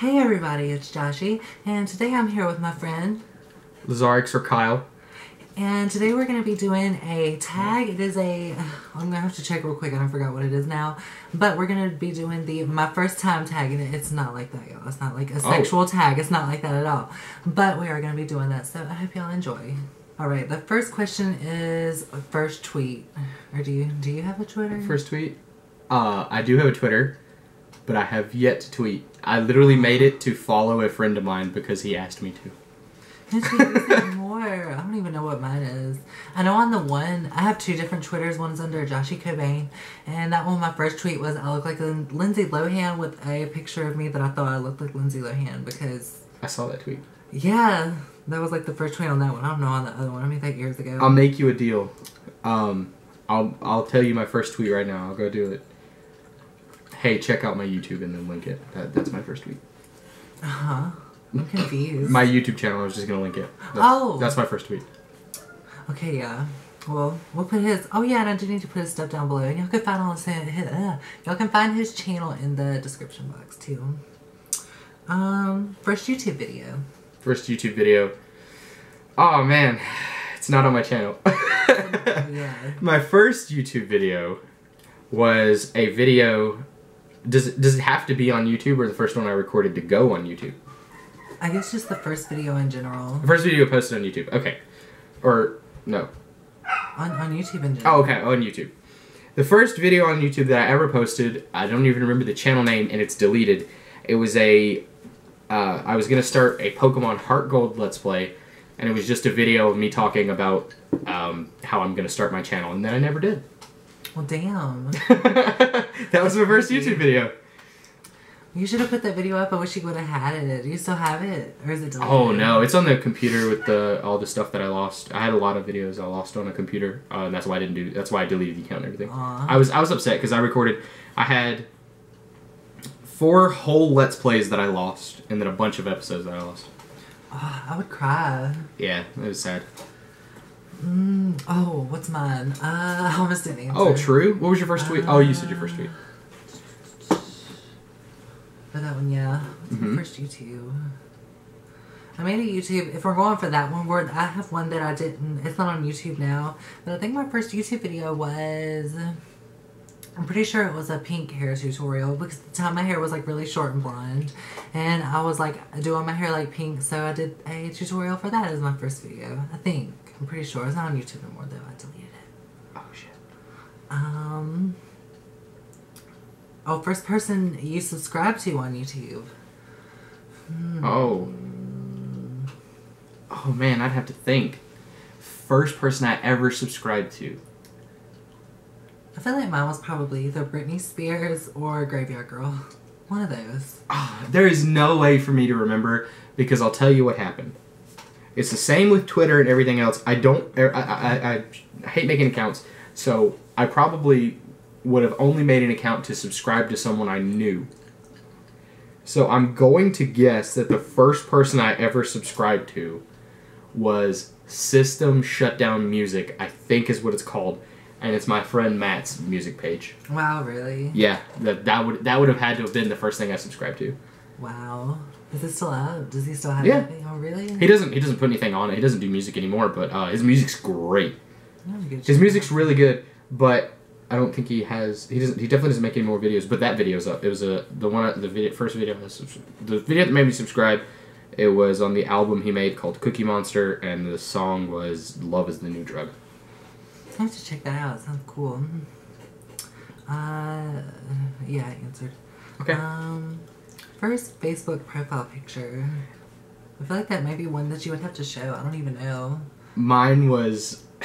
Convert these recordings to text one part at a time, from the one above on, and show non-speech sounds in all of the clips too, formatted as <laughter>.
Hey everybody, it's Joshie, and today I'm here with my friend, Lazarixx or Kyle. and today we're going to be doing a tag. It is a, I'm going to have to check real quick, I forgot what it is now, but we're going to be doing the, my first time tagging it. It's not like that, y'all. It's not like a Oh. sexual tag. It's not like that at all. But we are going to be doing that, so I hope y'all enjoy. Alright, the first question is first tweet. Or do you, do you have a Twitter? First tweet. Uh, I do have a Twitter, but I have yet to tweet. I literally made it to follow a friend of mine because he asked me to. I should use it more. I don't even know what mine is. I know on the one, I have two different Twitters. One's under Joshie Cobain, and that one, my first tweet was I look like Lin- Lindsay Lohan with a picture of me that I thought I looked like Lindsay Lohan because, I saw that tweet. yeah, that was like the first tweet on that one. I don't know on the other one. I mean, that years ago. I'll make you a deal. Um, I'll I'll tell you my first tweet right now. I'll go do it. Hey, check out my YouTube and then link it. That, that's my first tweet. Uh huh. I'm confused. My YouTube channel. I was just gonna link it. That's, Oh. that's my first tweet. Okay, yeah. Well, we'll put his. Oh yeah, and I do need to put his stuff down below, and y'all can find all his. uh, y'all can find his channel in the description box too. Um, first YouTube video. First YouTube video. Oh man, it's not on my channel. <laughs> yeah. My first YouTube video was a video. Does it, does it have to be on YouTube or the first one I recorded to go on YouTube? I guess just the first video in general. The first video I posted on YouTube. Okay, or no? On, on YouTube in general. Oh, okay, on YouTube. The first video on YouTube that I ever posted, I don't even remember the channel name, and it's deleted. It was a. Uh, I was gonna start a Pokemon Heart Gold Let's Play, and it was just a video of me talking about um, how I'm gonna start my channel, and then I never did. Well, damn. <laughs> that was my first YouTube video. You should have put that video up. I wish you would have had it. Do you still have it? Or is it deleted? Oh no, it's on the computer with the all the stuff that I lost. I had a lot of videos I lost on a computer, uh, and that's why I didn't do. That's why I deleted the account and everything. Aw. I was I was upset because I recorded. I had four whole let's plays that I lost, and then a bunch of episodes that I lost. Oh, I would cry. Yeah, it was sad. Mm, oh, what's mine? Uh, I almost didn't answer. Oh, true. What was your first tweet? Oh, you said your first tweet. For that one, yeah. Mhm. First YouTube. I made a YouTube. If we're going for that one, word, I have one that I didn't. It's not on YouTube now, but I think my first YouTube video was. I'm pretty sure it was a pink hair tutorial because at the time my hair was like really short and blonde, and I was like doing my hair like pink, so I did a tutorial for that as my first video. I think I'm pretty sure it's not on YouTube anymore though. I deleted it. Oh shit. Um. Oh, first person you subscribe to on YouTube. Hmm. Oh. Oh man, I'd have to think. First person I ever subscribed to. I feel like mine was probably either Britney Spears or Graveyard Girl. One of those. Ah, there is no way for me to remember because I'll tell you what happened. It's the same with Twitter and everything else. I don't. er, I, I, I, I hate making accounts, so I probably would have only made an account to subscribe to someone I knew. So I'm going to guess that the first person I ever subscribed to was System Shutdown Music. I think is what it's called, and it's my friend Matt's music page. Wow, really? Yeah, that that would that would have had to have been the first thing I subscribed to. Wow. Is it still up? Does he still have Yeah. anything? Oh, really? He doesn't. He doesn't put anything on it. He doesn't do music anymore. But uh, his music's great. I'm gonna get His music's really good. But I don't think he has. He doesn't. He definitely doesn't make any more videos. But that video's up. It was a the one. The video, first video. The video that made me subscribe. It was on the album he made called Cookie Monster, and the song was "Love Is the New Drug." I have to check that out. It sounds cool. Uh, yeah, I answered. Okay. Um, first Facebook profile picture. I feel like that might be one that you would have to show. I don't even know. Mine was. <laughs>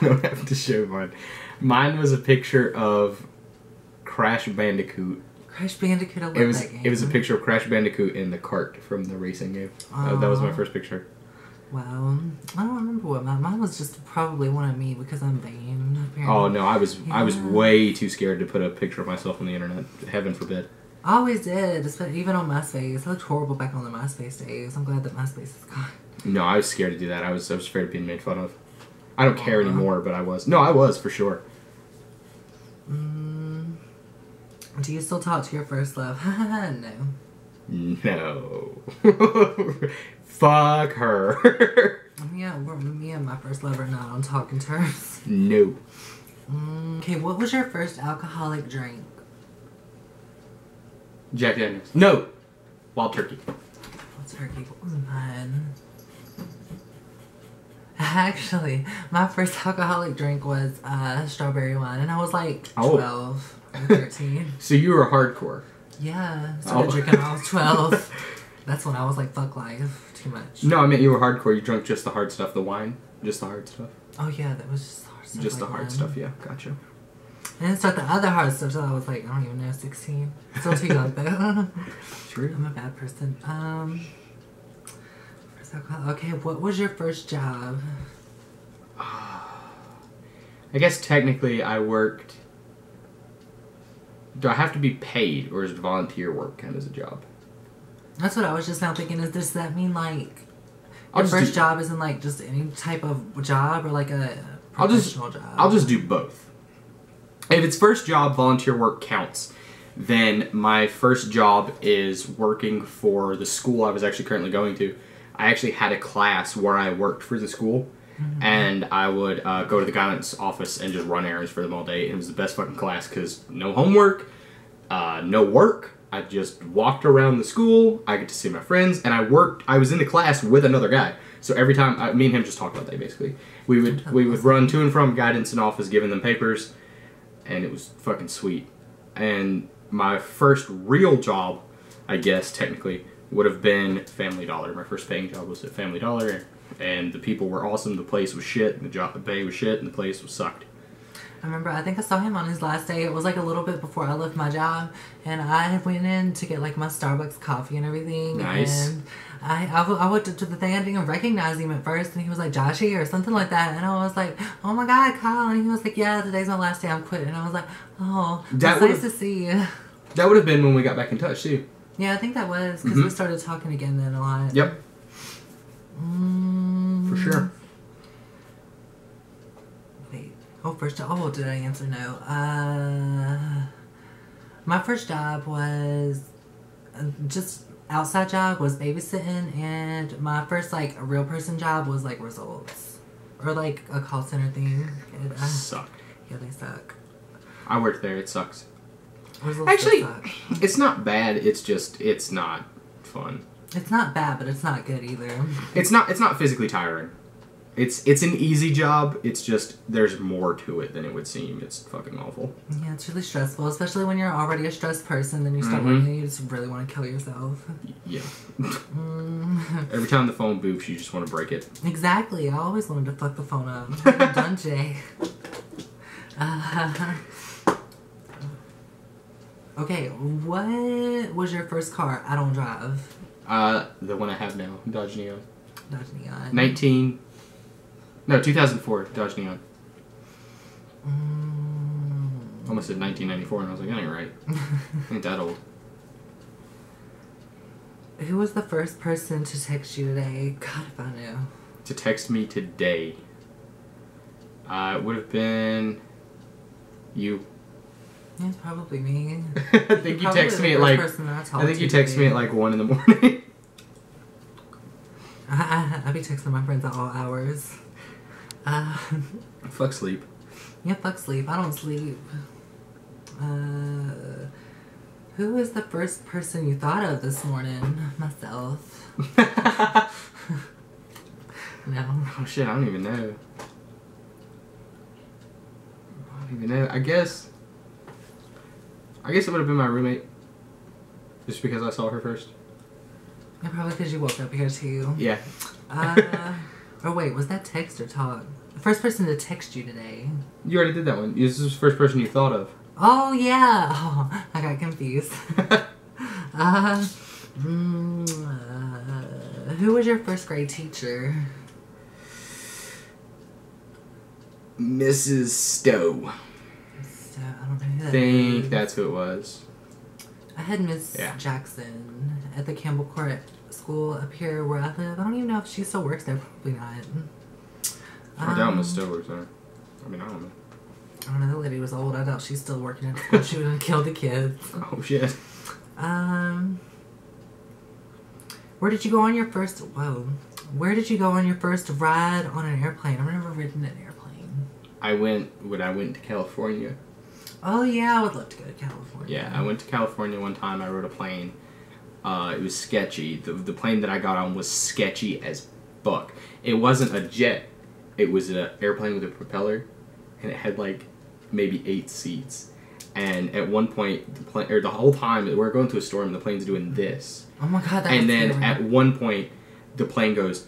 I don't have to show mine. Mine was a picture of Crash Bandicoot Crash Bandicoot. I love It was that game. it was a picture of Crash Bandicoot in the cart from the racing game. Uh, that was my first picture. Wow. I don't remember what mine. Mine was just probably one of me because I'm vain. Apparently. Oh no, I was I was way too scared to put a picture of myself on the internet. Heaven forbid. I always did, even on MySpace. I looked horrible back on the MySpace days. I'm glad that MySpace is gone. No, I was scared to do that. I was I was afraid of being made fun of. I don't care anymore, but I was. No, I was for sure. Mm, do you still talk to your first love? <laughs> no. No. <laughs> Fuck her. <laughs> Yeah, we're, me and my first lover not on talking terms. no. Mm, okay, what was your first alcoholic drink? Jack Daniels. No. Wild turkey. What's turkey? What was mine? Actually, my first alcoholic drink was uh, strawberry wine, and I was like Oh. 12 or 13. <laughs> So you were hardcore. yeah, started Oh. drinking when I was 12. <laughs> That's when I was like, fuck life, too much. No, I meant you were hardcore. You drank just the hard stuff, the wine, just the hard stuff, Oh, yeah, that was just the hard stuff. just the hard wine. stuff. Yeah, gotcha. Didn't start the other hard stuff till I was like, I don't even know, 16. Still too young, though. <laughs> True. I'm a bad person. Um, okay, what was your first job? I guess technically I worked. Do I have to be paid, or is volunteer work kind of as a job? That's what I was just now thinking. Is does that mean like your first do- job isn't like just any type of job or like a I'll just- professional job? I'll just do both. If it's first job, volunteer work counts. Then my first job is working for the school I was actually currently going to. I actually had a class where I worked for the school, and I would uh, go to the guidance office and just run errands for them all day. And it was the best fucking class because no homework, uh, no work. I just walked around the school. I get to see my friends, and I worked. I was in the class with another guy. So every time, I, me and him just talked all day. Basically, we would we would run to and from guidance and office, giving them papers, and it was fucking sweet. And my first real job, I guess technically, would have been Family Dollar. My first paying job was at Family Dollar, and the people were awesome. The place was shit. And the job, the pay was shit, and the place was sucked. I remember. I think I saw him on his last day. It was like a little bit before I left my job, and I went in to get like my Starbucks coffee and everything. Nice. And I I, w- I went to, to the thing. I didn't even recognize him at first, and he was like Joshie or something like that. And I was like, Oh my God, Kyle! And he was like, Yeah, today's my last day. I'm quitting. And I was like, Oh, That it's nice to see you. That would have been when we got back in touch too. Yeah, I think that was because we Mhm. started talking again then a lot. Yep, Mm, for sure. Wait. Oh, first job. Oh, did I answer no? Uh, my first job was uh, just outside job was babysitting, and my first like real person job was like results or like a call center thing. It, uh, Sucked. yeah, they suck. I worked there. It sucks. Results Actually, suck. it's not bad. It's just it's not fun. it's not bad, but it's not good either. It's not it's not physically tiring. It's it's an easy job. It's just there's more to it than it would seem. It's fucking awful. Yeah, it's really stressful, especially when you're already a stressed person. Then you start Mhm. working, you just really want to kill yourself. Yeah. <laughs> Mm. Every time the phone boops, you just want to break it. Exactly. I always wanted to fuck the phone up. <laughs> Done, Jay. Uh, okay, what was your first car? I don't drive. Uh, the one I have now, Dodge Neon, Dodge Neon. nineteen. No, 2004 Dodge Neon. Mm. Almost said 1994, and I was like, that ain't right. <laughs> ain't that old. Who was the first person to text you today? God, if I knew. To text me today. Uh, it would have been you. It's probably me. <laughs> I think you text me at like. I, I think you text me at like one in the morning. <laughs> I, I, I be texting my friends at all hours. Uh, <laughs> Fuck sleep. yeah, fuck sleep. I don't sleep. Uh, who was the first person you thought of this morning? Myself. <laughs> No. Oh shit, I don't even know. I don't even know. I guess. I guess it would have been my roommate. Just because I saw her first. Yeah, probably because you woke up here too. Yeah. Uh, or wait, was that text or talk? The first person to text you today. You already did that one. This is the first person you thought of. Oh yeah. Oh, <laughs> I got confused. <laughs> uh, mm, uh, who was your first grade teacher? Mrs. Stowe. So, I don't know who that think is. that's who it was. I had Miss Yeah. Jackson at the Campbell Court School up here where I live. I don't even know if she still works there. Probably not. Doubt Um, Miss Stowe works there. I mean, I don't know. I don't know. The lady was old. I doubt she's still working at school. she would have <laughs> killed the kids. Oh shit. Um. Where did you go on your first? Whoa. Where did you go on your first ride on an airplane? I've never ridden an airplane. I went when I went to California. Oh yeah, I would love to go to California. Yeah, I went to California one time. I rode a plane. Uh, it was sketchy. The, the plane that I got on was sketchy as fuck. It wasn't a jet. It was an airplane with a propeller, and it had like maybe eight seats. And at one point, the plane or the whole time we're going through a storm, the plane's doing this. Oh my god, that and then at one point, the plane goes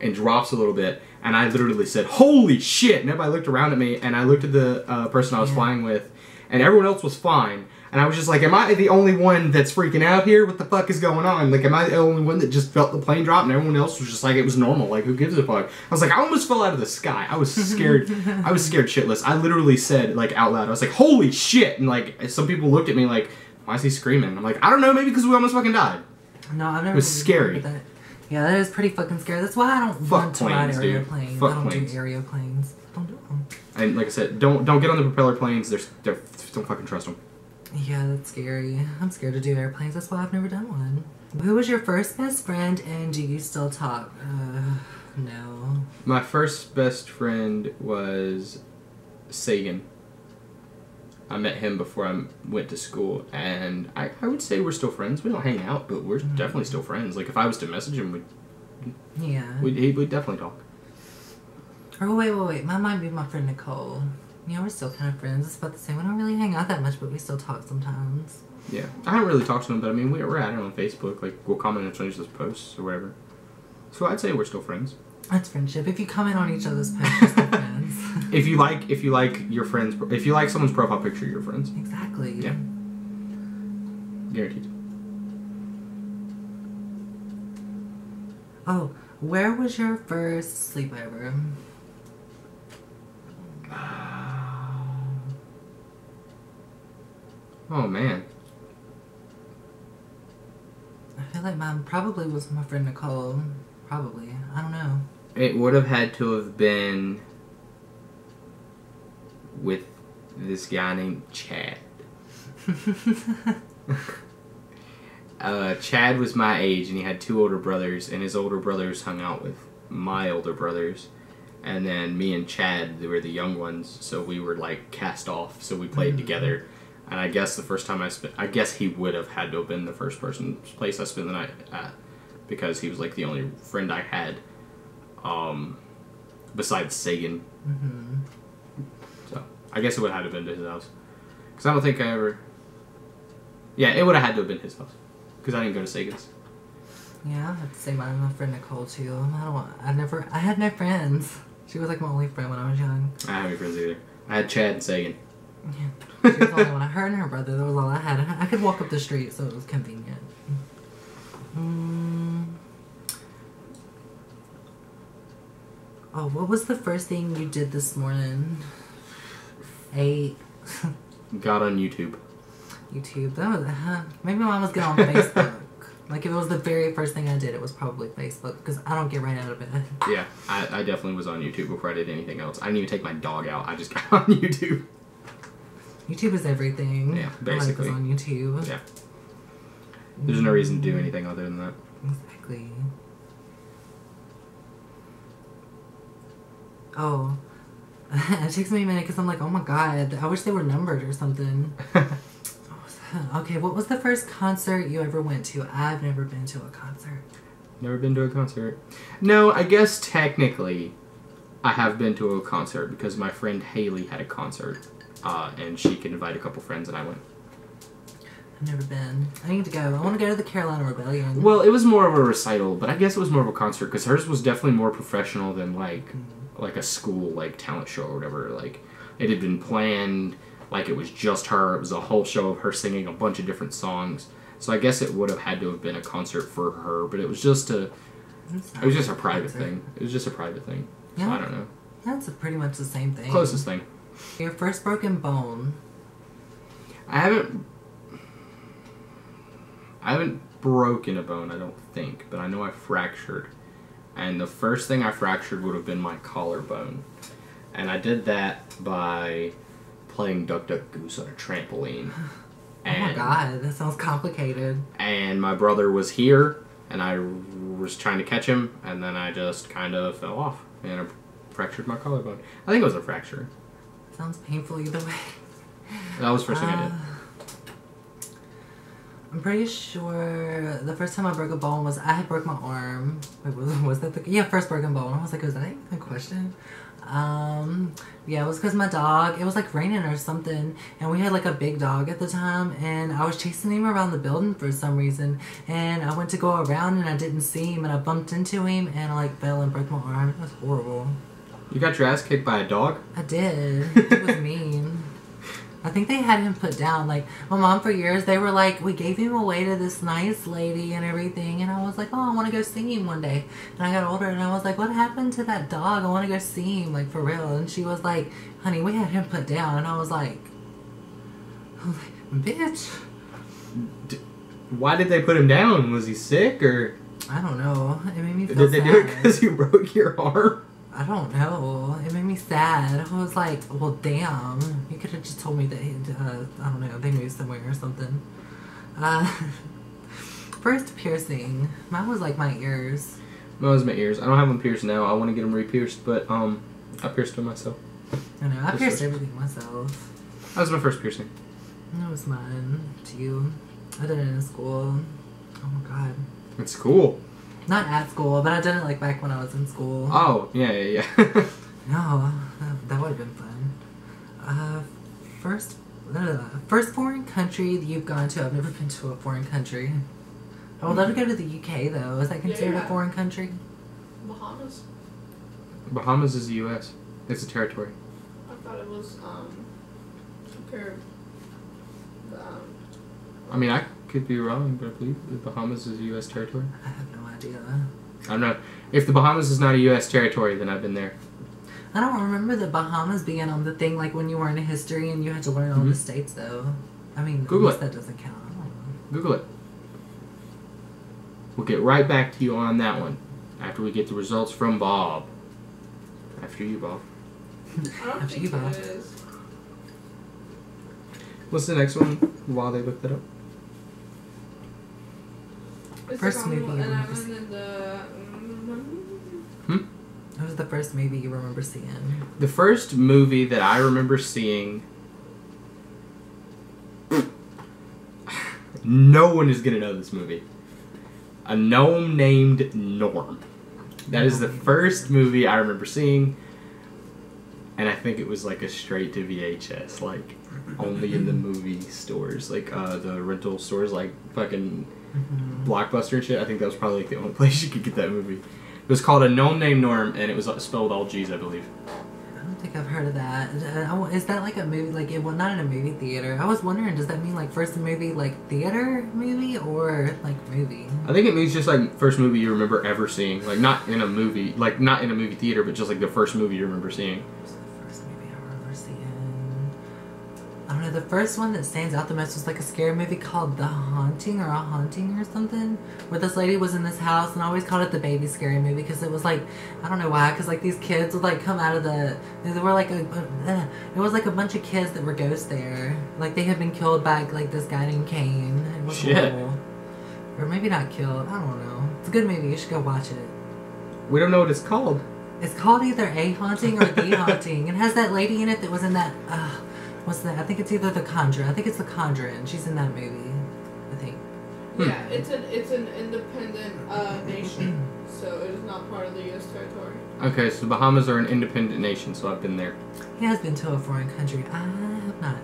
and drops a little bit, and I literally said, "Holy shit!" And everybody looked around at me, and I looked at the uh, person I was Yeah. flying with, and everyone else was fine. And I was just like, "Am I the only one that's freaking out here? What the fuck is going on? Like, am I the only one that just felt the plane drop, and everyone else was just like, it was normal? Like, who gives a fuck?" I was like, I almost fell out of the sky. I was scared. <laughs> I was scared shitless. I literally said like out loud, I was like, "Holy shit!" And like some people looked at me like, "Why is he screaming?" I'm like, I don't know, maybe because we almost fucking died. no, I've never. It was scary. That. Yeah, that is pretty fucking scary. That's why I don't Fuck want to ride planes, dude. airplanes. Fuck I don't planes. do aeroplanes. Don't do them. And like I said, don't don't get on the propeller planes. There's they're, don't fucking trust them. Yeah, that's scary. I'm scared to do airplanes. That's why I've never done one. Who was your first best friend, and do you still talk? Uh, no. My first best friend was Sagan. I met him before I went to school, and I, I would say we're still friends. We don't hang out, but we're definitely still friends. Like if I was to message him, we'd Yeah. we'd, he would definitely talk. Or wait, wait, wait. Mine might be my friend Nicole. Yeah, we're still kind of friends. It's about the same. We don't really hang out that much, but we still talk sometimes. Yeah, I haven't really talked to him, but I mean we, we're at it on Facebook. Like we'll comment on each other's posts or whatever. So I'd say we're still friends. That's friendship. If you comment on each other's posts, you're still friends. <laughs> If you like, if you like your friends, if you like someone's profile picture, you're friends. exactly. Yeah. Guaranteed. Oh, where was your first sleepover? Uh, Oh man. I feel like mine probably was my friend Nicole. Probably. I don't know. It would have had to have been with this guy named Chad. <laughs> uh, Chad was my age, and he had two older brothers, and his older brothers hung out with my older brothers. And then me and Chad, they were the young ones, so we were like cast off, so we played Mhm. together. And I guess the first time I spent, I guess he would have had to have been the first person place I spent the night at, because he was like the only friend I had, um, besides Sagan. hmm So I guess it would have had to have been to his house, because I don't think I ever. Yeah, it would have had to have been his house, because I didn't go to Sagan's. Yeah, I have to say mine my friend Nicole too. I don't want, I never, I had no friends. She was like my only friend when I was young. I have any friends either. I had Chad and Sagan. Yeah. She was the only one. Her and her brother, that was all I had. I could walk up the street, so it was convenient. Mm. Oh, what was the first thing you did this morning? Ate. Got on YouTube. YouTube. That was uh, maybe mine was get on Facebook. like if it was the very first thing I did, it was probably Facebook because I don't get right out of bed. Yeah, I, I definitely was on YouTube before I did anything else. I didn't even take my dog out. I just got <laughs> on YouTube. YouTube is everything. Yeah, My life is on YouTube. Yeah. There's no reason to do anything other than that. Exactly. Oh. <laughs> it takes me a minute because I'm like, oh my god, I wish they were numbered or something. <laughs> Oh, okay, what was the first concert you ever went to? I've never been to a concert. Never been to a concert. No, I guess technically, I have been to a concert because my friend Haley had a concert, uh, and she could invite a couple friends, and I went. I've never been. I need to go. I want to go to the Carolina Rebellion. Well, it was more of a recital, but I guess it was more of a concert because hers was definitely more professional than like like a school like talent show or whatever. Like it had been planned, like it was just her. It was a whole show of her singing a bunch of different songs. So I guess it would have had to have been a concert for her, but it was just a it was just a private Concert. thing. It was just a private thing. So Yeah. I don't know. That's pretty much the same thing. Closest thing. Your first broken bone. I haven't I haven't broken a bone, I don't think, but I know I fractured. And the first thing I fractured would have been my collarbone. And I did that by playing Duck Duck Goose on a trampoline. <laughs> oh my god, that sounds complicated. And my brother was here and I was trying to catch him, and then I just kind of fell off and I fractured my collarbone. I think it was a fracture. Sounds painful either way. That was the first thing I did. Uh, I'm pretty sure the first time I broke a bone was I had broke my arm. Wait, was, was that the yeah first broken bone? I was like, was that even a question? Um, yeah, it was because my dog. It was like raining or something, and we had like a big dog at the time, and I was chasing him around the building for some reason, and I went to go around and I didn't see him, and I bumped into him, and I like fell and broke my arm. It was horrible. You got your ass kicked by a dog? I did. It was mean. I think they had him put down. Like my mom for years, they were like, we gave him away to this nice lady and everything, and I was like, oh, I want to go see him one day. And I got older, and I was like, what happened to that dog? I want to go see him, like for real. And she was like, honey, we had him put down, and I was like, I was like bitch. D- Why did they put him down? Was he sick or I don't know. It made me feel did they do it because you broke your arm? I don't know. It made me sad. I was like, well, damn. You could have just told me that, uh, I don't know, they moved somewhere or something. Uh, <laughs> first piercing. Mine was like my ears. It was my ears. I don't have them pierced now. I want to get them re-pierced, but um, I pierced them myself. I know, I This pierced was- everything myself. That was my first piercing. That was mine, too. I did it in school. Oh my god. It's cool. Not at school, but I did it like back when I was in school. Oh yeah, yeah, yeah. <laughs> No, that, that would have been fun. Uh, first, uh, first foreign country that you've gone to. I've never been to a foreign country. I would love to go to the UK though. Is that considered yeah. a foreign country? Bahamas. Bahamas is the U.S. It's a territory. I thought it was um compared. Um, I mean, I could be wrong, but I believe the Bahamas is a U.S. territory. I have no idea. I don't know. If the Bahamas is not a U.S. territory, then I've been there. I don't remember the Bahamas being on the thing like when you were in history and you had to learn all the Mhm. states though. I mean, Google it. that doesn't count. I don't know. Google it. We'll get right back to you on that one after we get the results from Bob. After you, Bob. I don't After think you, Bob. it is. What's the next one while they look that up? It's First like movie on you remember seeing. and the. It was the first movie you remember seeing. The first movie that I remember seeing. no one is gonna know this movie. A gnome named Gnorm. That is the first movie I remember seeing, and I think it was like a straight to VHS, like only in the movie stores, like uh, the rental stores, like fucking Mm-hmm. Blockbuster and shit. I think that was probably like the only <laughs> place you could get that movie. It was called A Gnome Name Gnorm, and it was spelled all G's, I believe. I don't think I've heard of that. Is that like a movie? Like it? Well, not in a movie theater. I was wondering, does that mean like first movie, like theater movie, or like movie? I think it means just like first movie you remember ever seeing, like not in a movie, like not in a movie theater, but just like the first movie you remember seeing. The first one that stands out the most was like a scary movie called The Haunting or A Haunting or something, where this lady was in this house, and I always called it the baby scary movie because it was like I don't know why, because like these kids would like come out of the they were like a uh, it was like a bunch of kids that were ghosts there, like they had been killed by like this guy named Kane. It was Shit. horrible. Or maybe not killed. I don't know. It's a good movie. You should go watch it. We don't know what it's called. It's called either A Haunting or The Haunting. It has that lady in it that was in that. Uh, what's that? I think it's either The Conjurer. I think it's The Conjuring. She's in that movie. I think. Hmm. Yeah, it's an it's an independent uh, nation, <clears throat> so it is not part of the U.S. territory. Okay, so the Bahamas are an independent nation, so I've been there. He has been to a foreign country. I have not.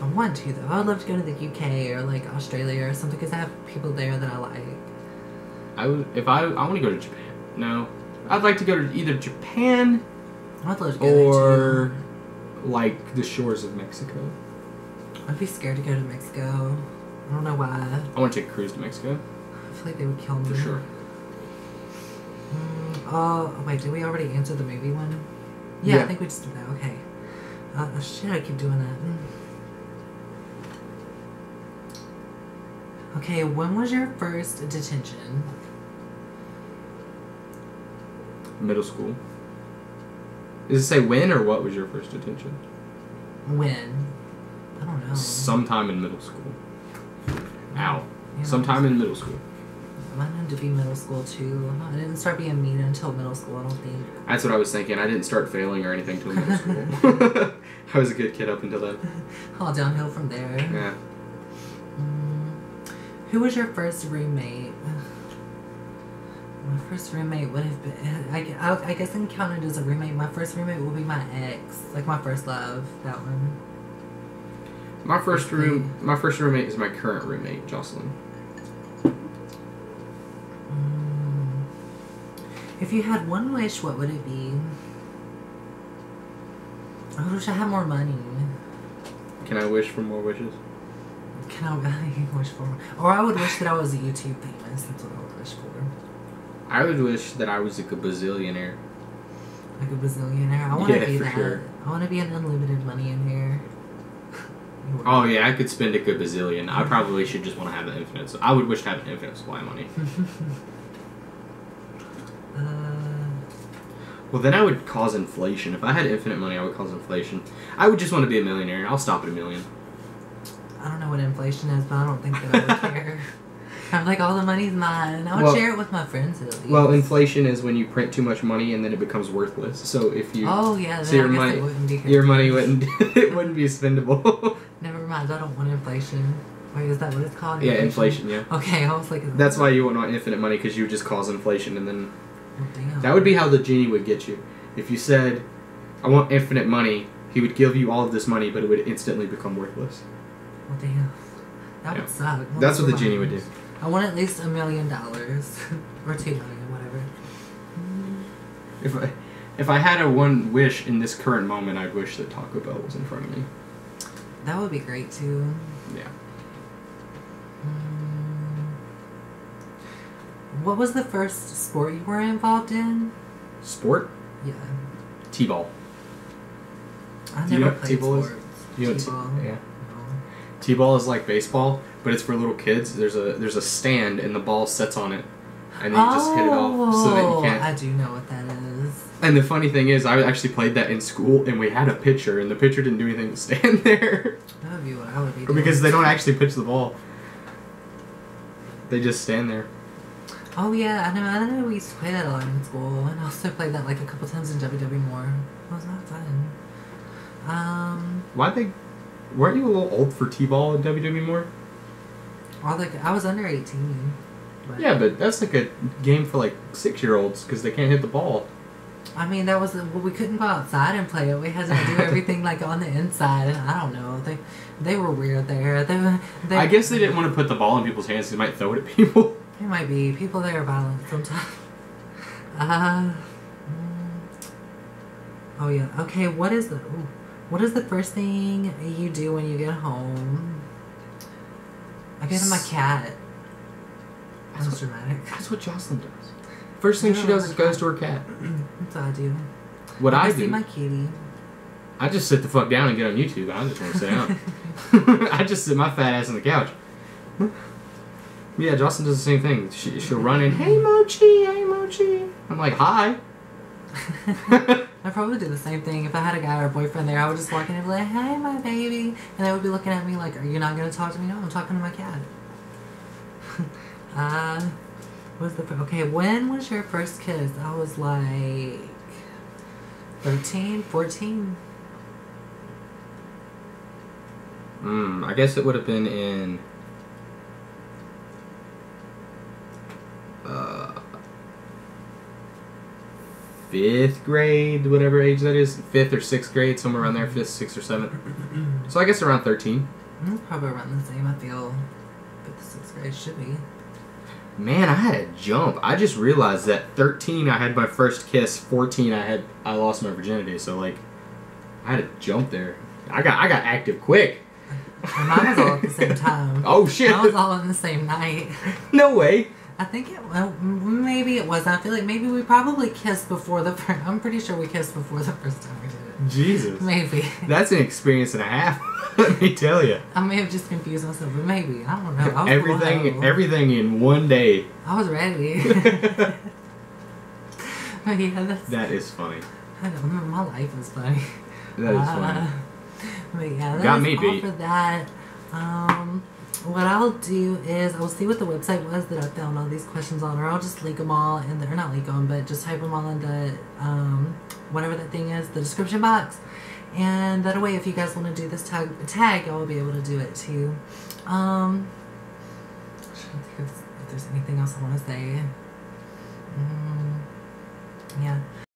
I want to though. I would love to go to the UK or like Australia or something because I have people there that I like. I would if I I want to go to Japan. No, I'd like to go to either Japan I'd love to go there or like the shores of Mexico. I'd be scared to go to Mexico. I don't know why. I want to take a cruise to Mexico I feel like they would kill me. for sure. Mm, oh, wait, did we already answer the movie one? Yeah, I think we just did that. Okay. Uh, oh, shit, I keep doing that. Mm. Okay, when was your first detention? Middle school. Does it say when or what was your first detention? When? I don't know. Sometime in middle school. Ow. Yeah. Sometime in middle school. Mine had to be middle school too. I didn't start being mean until middle school. I don't think. That's what I was thinking. I didn't start failing or anything till middle school. <laughs> <laughs> I was a good kid up until then. <laughs> All downhill from there. Yeah. Mm, who was your first roommate? First roommate would have been. <laughs> I, I, I guess I can count as a roommate. My first roommate will be my ex, like my first love. That one. My first room, my first roommate is my current roommate, Jocelyn. Mm. If you had one wish, what would it be? I wish I had more money. Can I wish for more wishes? Can I <laughs> wish for more? Or I would wish that I was a YouTube famous. That's what I would wish for. I would wish that I was like a bazillionaire. Like a bazillionaire. I want to Yeah, be that. sure. I want to be an unlimited money in here. <laughs> Oh yeah, I could spend a good bazillion. I probably should just want to have an infinite. So I would wish to have an infinite supply of money. <laughs> uh, Well, then I would cause inflation. If I had infinite money, I would cause inflation. I would just want to be a millionaire, I'll stop at a million. I don't know what inflation is, but I don't think that I would <laughs> care. I'm like, all the money's mine. I would Well- share it with my friends. Well, inflation is when you print too much money and then it becomes worthless. So if you Oh yeah, so your money- it wouldn't be your money wouldn't <laughs> it wouldn't be spendable. <laughs> Never mind. I don't want inflation. Wait, is that what it's called? yeah, inflation. Yeah, Okay, I was like, that's that- why you wouldn't want infinite money because you would just cause inflation, and then Oh, that would be how the genie would get you. If you said, "I want infinite money," he would give you all of this money, but it would instantly become worthless. Oh, damn. That Yeah. would suck. Well, That's what the genie would do. I want at least a million dollars <laughs> or two million, whatever. If I, if I had a one wish in this current moment, I'd wish that Taco Bell was in front of me. That would be great too. Yeah. Mm. What was the first sport you were involved in? Sport? Yeah, T-ball. I Do you know played T-ball sports. You know T-ball. yeah. T-ball is like baseball, but it's for little kids. There's a there's a stand and the ball sets on it, and then you just hit it off so that you Oh, can't. I do know what that is. And the funny thing is, I actually played that in school, and we had a pitcher, and the pitcher didn't do anything to stand <laughs> there That would be what I would be doing. because they don't actually pitch the ball. They just stand there. Oh yeah, I know. I know we used to play that a lot in school, and I also played that like a couple times in WW More. It was not fun. Um, Why they? Weren't you a little old for T-ball in WWE more? all like I was under eighteen. But, Yeah, but that's like a game for like six-year-olds because they can't hit the ball. I mean, that was well, we couldn't go outside and play it. We had to do <laughs> everything like on the inside, and I don't know. They they were weird there. They, were- they I guess they didn't want to put the ball in people's hands. they might throw it at people. <laughs> It might be people there are violent sometimes. <laughs> Uh, mm, oh yeah. Okay. What is the ooh, what is the first thing you do when you get home? I get to my cat. That's That's dramatic. That's what Jocelyn does. First thing she does is goes to her cat. <clears throat> That's what I do. What I see do, my kitty. I just sit the fuck down and get on YouTube. I just want to sit down. <laughs> <laughs> I just sit my fat ass on the couch. Yeah, Jocelyn does the same thing. She, she'll run in, hey Mochi, hey Mochi. I'm like, hi. <laughs> I probably do the same thing. If I had a guy or a boyfriend there, I would just walk in and be like, "Hey, my baby," and they would be looking at me like, "Are you not gonna talk to me?" No, I'm talking to my cat. <laughs> uh, what's the okay? When was your first kiss? I was like 13, 14. Mm, I guess it would have been in. Fifth grade, whatever age that is, fifth or sixth grade, somewhere around there, fifth, sixth, or seventh. So I guess around thirteen. Probably around the same. I feel, the sixth grade should be. Man, I had a jump. I just realized that 13 I had my first kiss, 14 I had I lost my virginity. So like I had a jump there. I got I got active quick. Mine was all at the same <laughs> time. Oh shit. Mine was all on the same night. no way. I think it. Well, maybe it was. I feel like maybe we probably kissed before the. Fir- I'm pretty sure we kissed before the first time we did it. Jesus. Maybe. That's an experience and a half. <laughs> Let me tell you. I may have just confused myself, but maybe I don't know. I Everything wild. everything in one day. I was ready. <laughs> but yeah, that's. That is funny. I know. My life is funny. That is Uh, funny. But yeah, that Got me all beat. for that. Um, what I'll do is I'll see what the website was that I found all these questions on, or I'll just link them all, and they're not link them, but just type them all into um, whatever that thing is, the description box. And that way, if you guys want to do this tag, tag I will be able to do it too. Um, I'm trying to think if, if there's anything else I want to say. Mm, yeah.